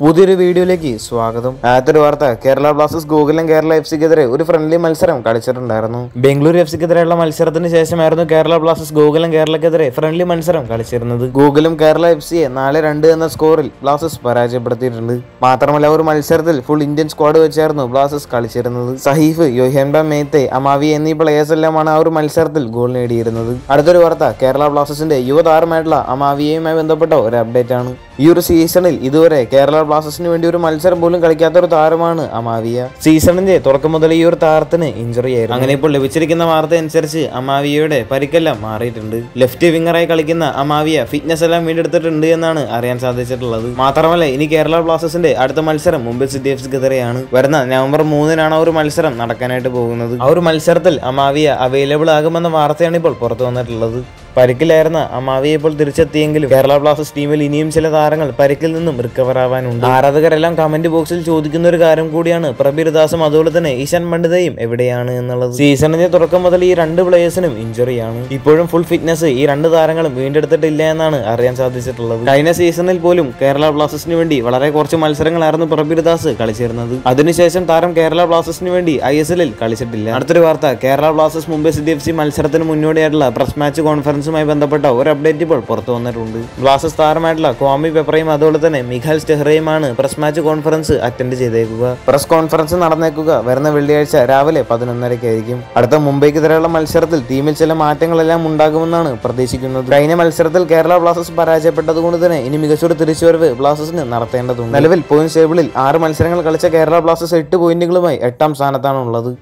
പുതിയൊരു വീഡിയോയിലേക്ക് സ്വാഗതം. ആദ്യത്തെ വാർത്ത കേരള ബ്ലാസ്റ്റേഴ്സ് ഗോകുലം കേരള എഫ് സിക്കെതിരെ ഒരു ഫ്രണ്ട്ലി മത്സരം കളിച്ചിട്ടുണ്ടായിരുന്നു. ബംഗളൂരു എഫ് സിക്കെതിരെയുള്ള മത്സരത്തിന് ശേഷമായിരുന്നു കേരള ബ്ലാസ്റ്റേഴ്സ് ഗൂഗിളും കേരളക്കെതിരെ ഫ്രണ്ട്ലി മത്സരം കളിച്ചിരുന്നത്. ഗൂഗിളും കേരള എഫ് സിയെ നാല് രണ്ട് എന്ന സ്കോറിൽ ബ്ലാസ്റ്റേഴ്സ് പരാജയപ്പെടുത്തിയിട്ടുണ്ട്. മാത്രമല്ല ഒരു മത്സരത്തിൽ ഫുൾ ഇന്ത്യൻ സ്ക്വാഡ് വെച്ചായിരുന്നു ബ്ലാസ്റ്റേഴ്സ് കളിച്ചിരുന്നത്. സഹീഫ് യോഹെംബ മേത്തെ അമാവി എന്നീ പ്ലേയേഴ്സ് എല്ലാമാണ് ആ ഒരു മത്സരത്തിൽ ഗോൾ നേടിയിരുന്നത്. അടുത്തൊരു വാർത്ത കേരള ബ്ലാസ്റ്റേഴ്സിന്റെ യുവതാരമായിട്ടുള്ള അമാവിയുമായി ബന്ധപ്പെട്ട ഒരു അപ്ഡേറ്റ് ആണ്. ഈ ഒരു സീസണിൽ ഇതുവരെ കേരള ബ്ലാസ്റ്റേഴ്സിന് വേണ്ടി ഒരു മത്സരം പോലും കളിക്കാത്ത ഒരു താരമാണ് അമാവിയ. സീസണിന്റെ തുടക്കം മുതൽ ഈ ഒരു താരത്തിന് ഇഞ്ചുറി ആയിരുന്നു. അങ്ങനെ ഇപ്പോൾ ലഭിച്ചിരിക്കുന്ന വാർത്ത അനുസരിച്ച് അമാവിയയുടെ പരിക്കെല്ലാം മാറിയിട്ടുണ്ട്. ലെഫ്റ്റ് വിങ്ങറായി കളിക്കുന്ന അമാവിയ ഫിറ്റ്നസ് എല്ലാം വീണ്ടെടുത്തിട്ടുണ്ട് എന്നാണ് അറിയാൻ സാധിച്ചിട്ടുള്ളത്. മാത്രമല്ല ഇനി കേരള ബ്ലാസ്റ്റേഴ്സിന്റെ അടുത്ത മത്സരം മുംബൈ സിറ്റി എഫ് സിക്കെതിരെയാണ് വരുന്ന നവംബർ മൂന്നിനാണ് ആ ഒരു മത്സരം നടക്കാനായിട്ട് പോകുന്നത്. ആ ഒരു മത്സരത്തിൽ അമാവിയ അവൈലബിൾ ആകുമെന്ന വാർത്തയാണ് ഇപ്പോൾ പുറത്തു വന്നിട്ടുള്ളത്. പരിക്കിലായിരുന്ന അമാവിയെ ഇപ്പോൾ തിരിച്ചെത്തിയെങ്കിലും കേരള ബ്ലാസ്റ്റേഴ്സ് ടീമിൽ ഇനിയും ചില താരങ്ങൾ പരിക്കിൽ നിന്നും റിക്കവർ ആവാനുണ്ട് ആരാധകരെല്ലാം കമന്റ് ബോക്സിൽ ചോദിക്കുന്ന ഒരു കാര്യം കൂടിയാണ്. പ്രബീർ ദാസും അതുപോലെ തന്നെ ഈശാൻ പണ്ഡിതയും എവിടെയാണ് എന്നുള്ളത്. സീസണിന്റെ തുടക്കം മുതൽ ഈ രണ്ട് പ്ലേയേഴ്സിനും ഇഞ്ചുറിയാണ് ഇപ്പോഴും ഫുൾ ഫിറ്റ്നസ് ഈ രണ്ട് താരങ്ങളും വീണ്ടെടുത്തിട്ടില്ല എന്നാണ് അറിയാൻ സാധിച്ചിട്ടുള്ളത്. കഴിഞ്ഞ സീസണിൽ പോലും കേരള ബ്ലാസ്റ്റേഴ്സിന് വേണ്ടി വളരെ കുറച്ച് മത്സരങ്ങളായിരുന്നു പ്രബീർ ദാസ് കളിച്ചിരുന്നത്. അതിനുശേഷം താരം കേരള ബ്ലാസ്റ്റേഴ്സിന് വേണ്ടി ഐ എസ് എല്ലിൽ കളിച്ചിട്ടില്ല. അടുത്തൊരു വാർത്ത Kerala Blasters Mumbai city F C മത്സരത്തിന് മുന്നോടിയായിട്ടുള്ള പ്രസ് മാച്ച് കോൺഫറൻസുമായി ബന്ധപ്പെട്ട ഒരു അപ്ഡേറ്റ് ഇപ്പോൾ പുറത്തു വന്നിട്ടുണ്ട്. ബ്ലാസ്റ്റേഴ്സ് താരമായിട്ടുള്ള കോമി പെപ്പറയും അതുപോലെ തന്നെ മിഖാൽ സ്റ്റെഹ്റയുമാണ് പ്രസ് മാച്ച് കോൺഫറൻസ് അറ്റൻഡ് ചെയ്തേക്കുക. പ്രസ് കോൺഫറൻസ് നടന്നേക്കുക വരുന്ന വെള്ളിയാഴ്ച രാവിലെ പതിനൊന്നരയ്ക്കായിരിക്കും. അടുത്ത മുംബൈക്കെതിരെയുള്ള മത്സരത്തിൽ ടീമിൽ ചില മാറ്റങ്ങളെല്ലാം ഉണ്ടാകുമെന്നാണ് പ്രതീക്ഷിക്കുന്നത്. കഴിഞ്ഞ മത്സരത്തിൽ കേരള ബ്ലാസ്റ്റേഴ്സ് പരാജയപ്പെട്ടത് കൊണ്ട് തന്നെ ഇനി മികച്ചൊരു തിരിച്ചുവരവ് ബ്ലാസ്റ്റേഴ്സിന് നടത്തേണ്ടതുണ്ട്. നിലവിൽ പോയിന്റ് ടേബിളിൽ ആറ് മത്സരങ്ങൾ കളിച്ച കേരള ബ്ലാസ്റ്റേഴ്സ് എട്ട് പോയിന്റുകളുമായി എട്ടാം സ്ഥാനത്താണ് ഉള്ളത്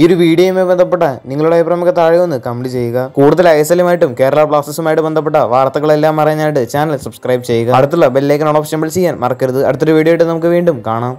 ഈ ഒരു വീഡിയോയുമായി ബന്ധപ്പെട്ട നിങ്ങളുടെ അഭിപ്രായമൊക്കെ താഴെ ഒന്ന് കമന്റ് ചെയ്യുക. കൂടുതൽ ഐ എസ് എല്ലുമായിട്ടും കേരള ബ്ലാസ്റ്റേഴ്സുമായിട്ട് ബന്ധപ്പെട്ട വാർത്തകളെല്ലാം അറിയാനായിട്ട് ചാനൽ സബ്സ്ക്രൈബ് ചെയ്യുക. അടുത്തുള്ള ബെല്ലൈക്കൺ ഓപ്ഷൻ ചെയ്യാൻ മറക്കരുത്. അടുത്തൊരു വീഡിയോ ആയിട്ട് നമുക്ക് വീണ്ടും കാണാം.